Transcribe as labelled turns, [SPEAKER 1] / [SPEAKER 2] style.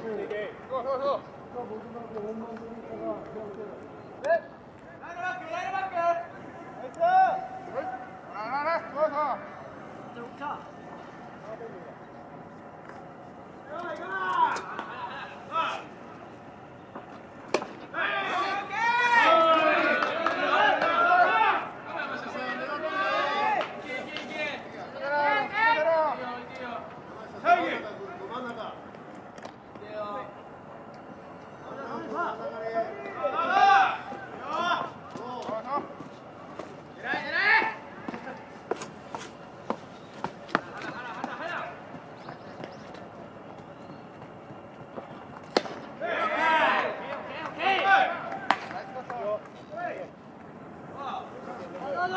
[SPEAKER 1] Go, go, go. 张嘴